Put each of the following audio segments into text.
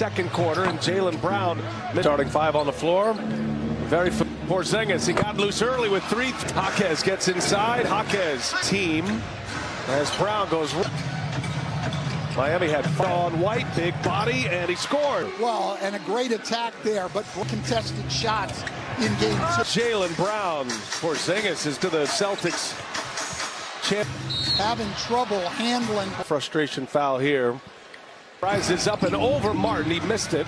second quarter, and Jaylen Brown starting five on the floor. Very Porzingis. He got loose early with three. Jaquez gets inside. Jaquez team as Brown goes. Miami had on White, big body, and he scored. Well, and a great attack there, but contested shots in game two. Jaylen Brown. Porzingis is to the Celtics. Champ. Having trouble handling. Frustration foul here. Rises up and over Martin. He missed it.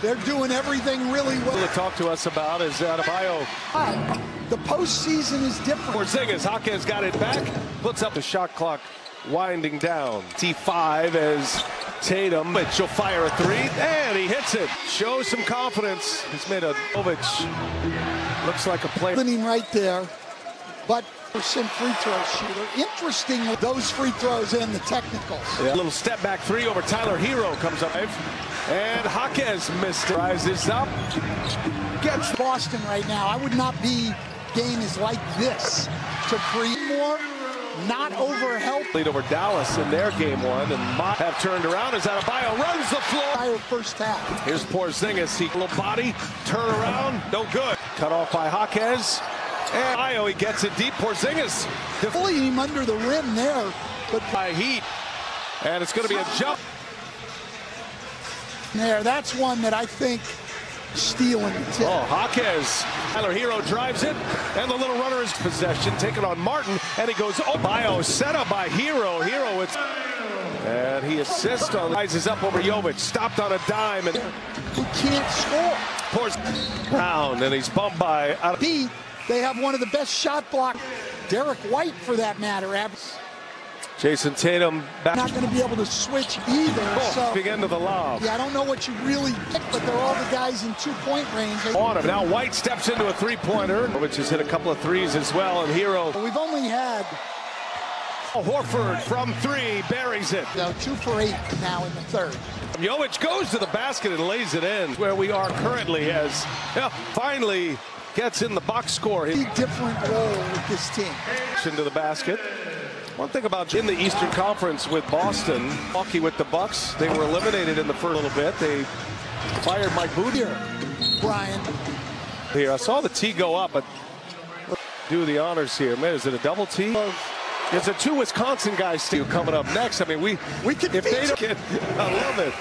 They're doing everything really well. To talk to us about is uh, Adebayo. The postseason is different. Porzingis, Jaquez got it back. Puts up the shot clock winding down. T5 as Tatum, but she'll fire a three, and he hits it. Shows some confidence. He's made a Jovic. Looks like a play. Right there, but percent free throw shooter. Interesting with those free throws and the technicals. Yeah. A little step back three over Tyler Herro comes up. And Jaquez missed it. Rises up. Gets Boston right now. I would not be games like this to create more. Not over help. Lead over Dallas in their game one, and Mott have turned around as Adebayo runs the floor. First half. Here's Porzingis. He little body, turn around, no good. Cut off by Jaquez. And Io, he gets it deep. Porzingis. Pulling him under the rim there. But by Heat. And it's going to be a jump. There, that's one that I think stealing the tip. Oh, Jaquez. Tyler Herro drives it, and the little runner is possession, taken on Martin, and he goes, oh, bio set up by Herro. Herro, it's... And he assists on, rises up over Jovic, stopped on a dime. and Who can't score. Pours Brown, and he's bumped by... Uh, Beat they have one of the best shot block. Derek White, for that matter. Jayson Tatum back. Not going to be able to switch either. Oh, so, big end of the lob. Yeah, I don't know what you really pick, but they're all the guys in two-point range. On him. Now White steps into a three-pointer, which has hit a couple of threes as well, and Herro. We've only had oh, Horford from three, buries it. No, two for eight now in the third. Jovic goes to the basket and lays it in where we are currently as yeah, finally gets in the box score. A different role with this team. Into the basket. One thing about in the Eastern Conference with Boston, Milwaukee with the Bucks, they were eliminated in the first little bit. They fired Mike Bootier. Brian. Here, I saw the T go up, but do the honors here. Man, is it a double T? It's a two Wisconsin guys still coming up next. I mean, we we can if they don't get, I love it.